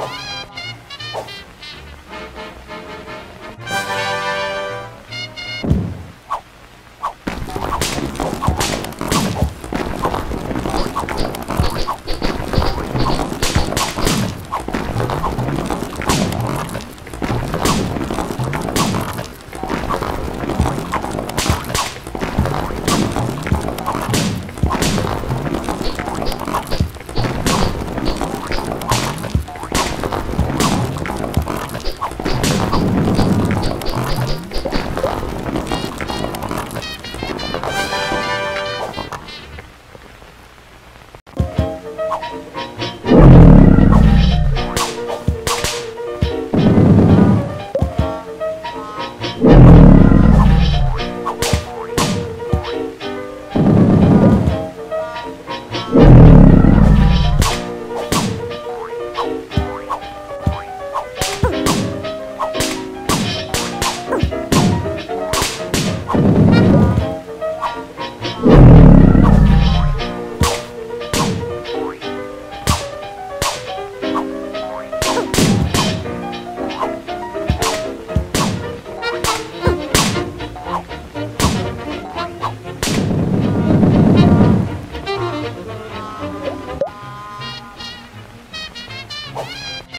Oh!